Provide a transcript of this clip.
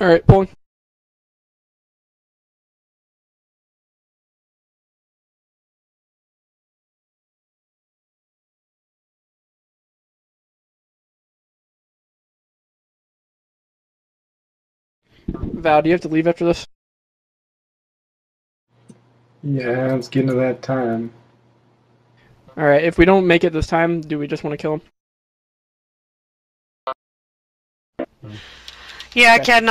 Alright, pulling. Val, do you have to leave after this? Yeah, it's getting to that time. Alright, if we don't make it this time, do we just want to kill him? Hmm. Yeah, Okay. Cat